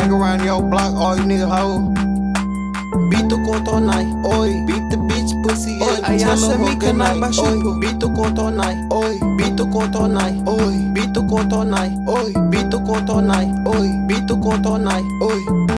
Bang around your block, all you nigga hoe. Beat the court all night, oi. Beat the bitch pussy, oi. I Tell me good que Beat the court all night, oi. Beat the court all night, oi. Beat the court all night, oi. Beat the court all night, oi. Beat the court all night, oi.